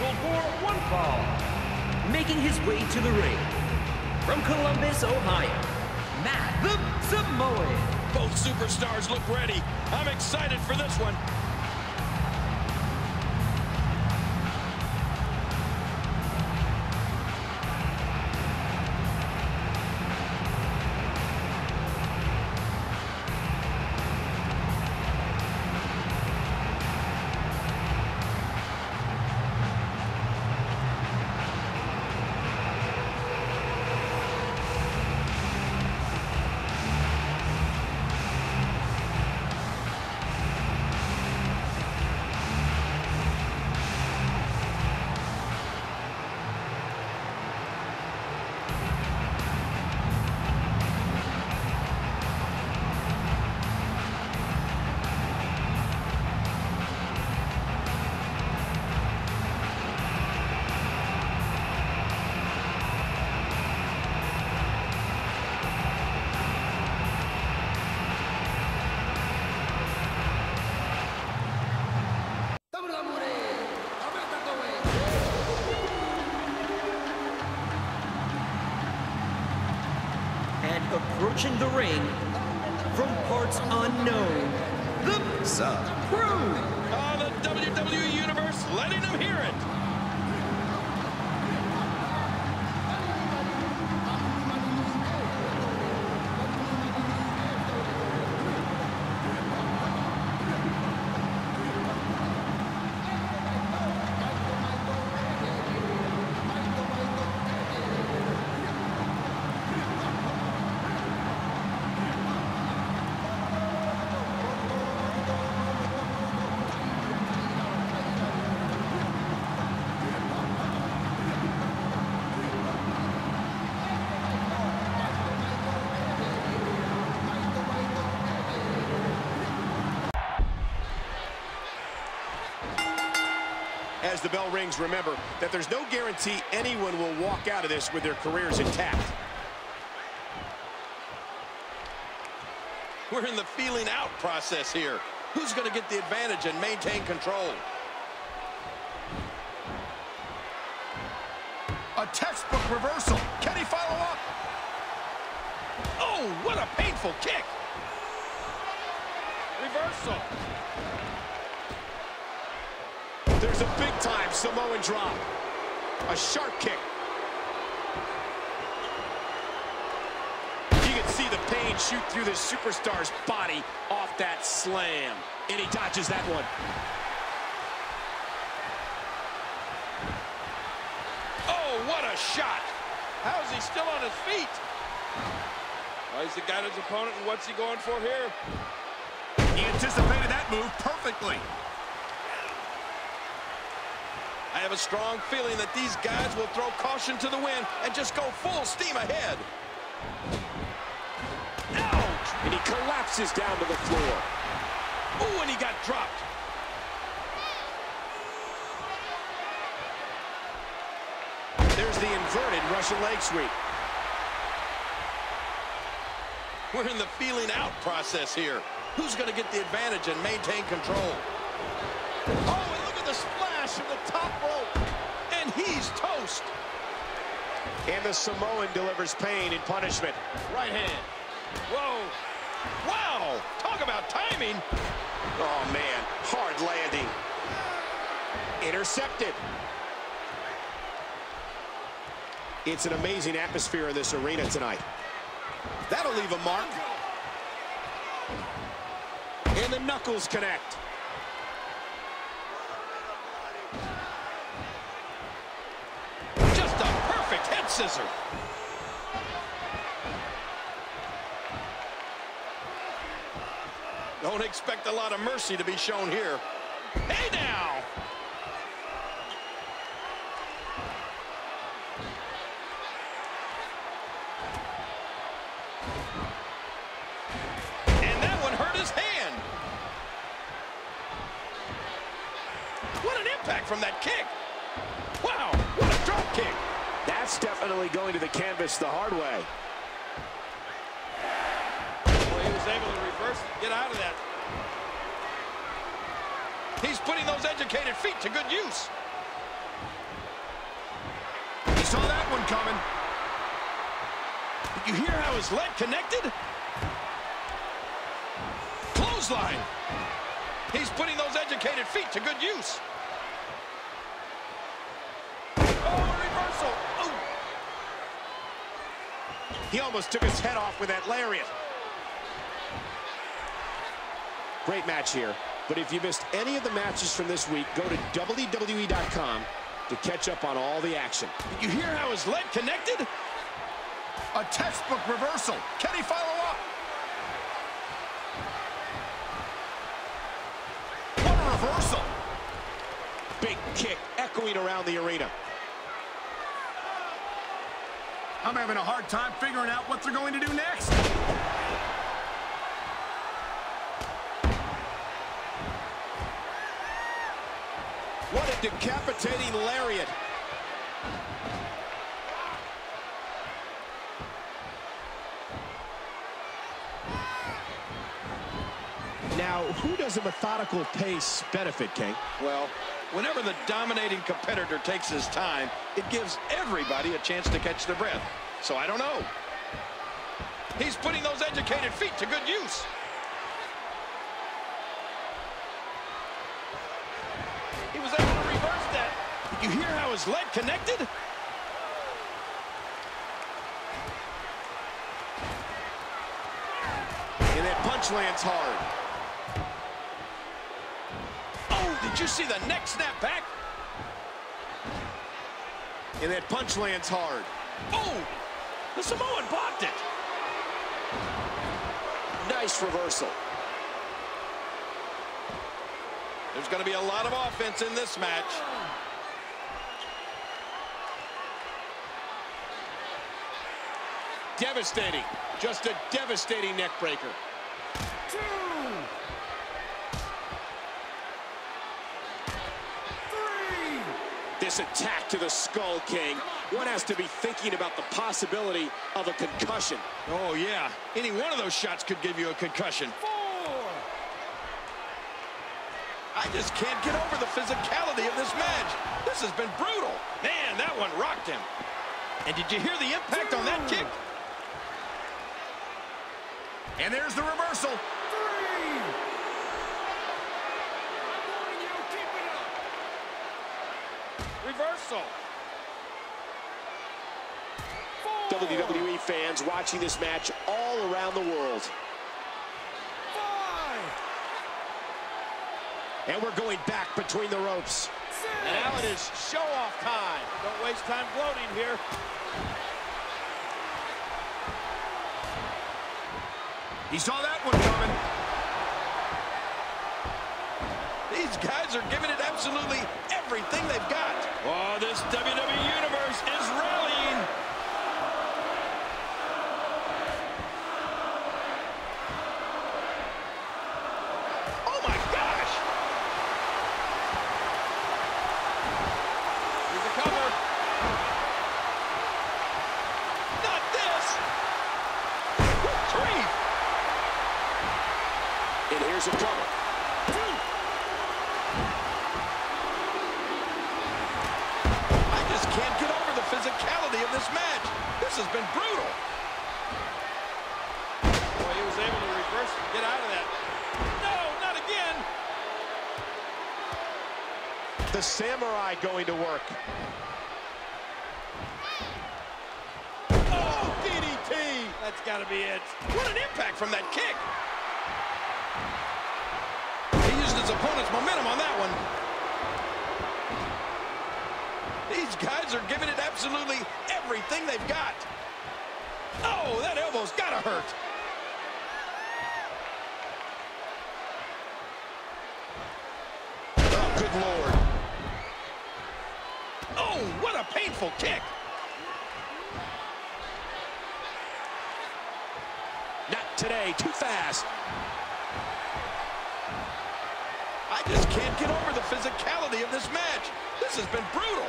scheduled for one fall. Making his way to the ring, from Columbus, Ohio, Matt the Samoan. Both superstars look ready. I'm excited for this one. Approaching the ring, from parts unknown, the Crew. Oh, the WWE Universe letting them hear it. As the bell rings, remember that there's no guarantee anyone will walk out of this with their careers intact. We're in the feeling out process here. Who's going to get the advantage and maintain control? A textbook reversal. Can he follow up? Oh, what a painful kick. Reversal. There's a big-time Samoan drop. A sharp kick. You can see the pain shoot through this superstar's body off that slam. And he dodges that one. Oh, what a shot. How is he still on his feet? Well, he's got his opponent, and what's he going for here? He anticipated that move perfectly. I have a strong feeling that these guys will throw caution to the wind and just go full steam ahead. Ouch! And he collapses down to the floor. Ooh, and he got dropped. There's the inverted Russian leg sweep. We're in the feeling out process here. Who's going to get the advantage and maintain control? Oh, and look at the splash from the top rope. And he's toast. And the Samoan delivers pain and punishment. Right hand. Whoa. Wow. Talk about timing. Oh, man. Hard landing. Intercepted. It's an amazing atmosphere in this arena tonight. That'll leave a mark. And the knuckles connect. Just a perfect head scissor. Don't expect a lot of mercy to be shown here. Hey now! And that one hurt his hand. What an impact from that kick. Wow, what a drop kick. That's definitely going to the canvas the hard way. Well, he was able to reverse it, get out of that. He's putting those educated feet to good use. He saw that one coming. Did you hear how his leg connected? Clothesline. He's putting those educated feet to good use. Oh, reversal. Oh. He almost took his head off with that lariat. Great match here. But if you missed any of the matches from this week, go to WWE.com to catch up on all the action. Did you hear how his leg connected? A textbook reversal. Can he follow up? What a reversal. Big kick echoing around the arena. I'm having a hard time figuring out what they're going to do next. What a decapitating lariat. Now, who does a methodical pace benefit, King? Well, whenever the dominating competitor takes his time, it gives everybody a chance to catch their breath. So I don't know. He's putting those educated feet to good use. He was able to reverse that. Did you hear how his leg connected? And that punch lands hard. Did you see the neck snap back? And that punch lands hard. Oh, the Samoan blocked it. Nice reversal. There's going to be a lot of offense in this match. Devastating. Just a devastating neck This attack to the Skull King. One has to be thinking about the possibility of a concussion. Oh, yeah. Any one of those shots could give you a concussion. I just can't get over the physicality of this match. This has been brutal. Man, that one rocked him. And did you hear the impact on that kick? And there's the reversal. Reversal. WWE fans watching this match all around the world. And we're going back between the ropes. And now it is show-off time. Don't waste time gloating here. He saw that one coming. These guys are giving it absolutely everything they've got. Oh, this WWE Universe is rallying. Oh, my gosh. Here's a cover. Not this. Retrieve. And here's a cover. I just can't get over the physicality of this match. This has been brutal. Boy, he was able to reverse and get out of that. No, not again. The Samurai going to work. Oh, DDT. That's got to be it. What an impact from that kick. He used his opponent's momentum on that one. These guys are giving it absolutely everything they've got. Oh, that elbow's got to hurt. Oh, good lord. Oh, what a painful kick. Not today. Too fast. I just can't get over the physicality of this match. This has been brutal.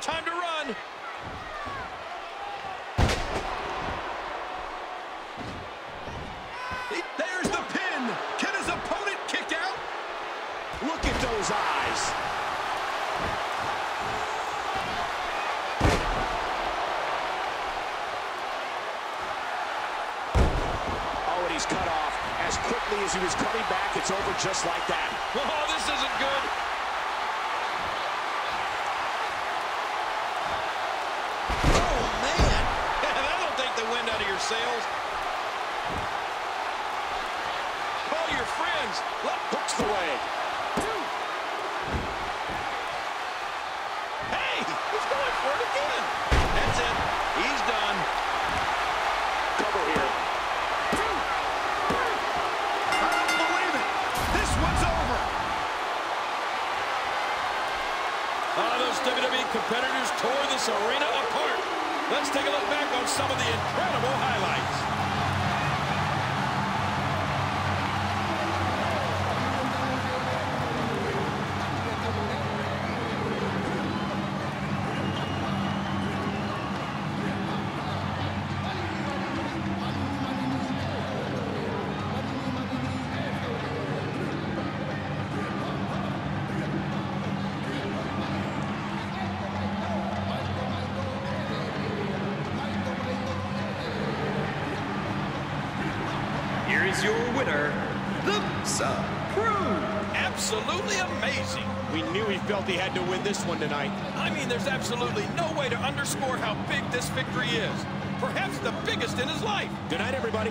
Time to run. There's the pin. Can his opponent kick out? Look at those eyes. Oh, and he's cut off. As quickly as he was coming back, it's over just like that. Oh, this isn't good. Sails. Call your friends. Let Hooks the leg. Hey, he's going for it again. That's it. He's done. Cover here. I don't believe it. This one's over. Oh, those WWE competitors tore this arena apart. Let's take a look back on some of the incredible highlights. Is your winner, the Sabu. Absolutely amazing. We knew he felt he had to win this one tonight. I mean, there's absolutely no way to underscore how big this victory is. Perhaps the biggest in his life. Good night, everybody.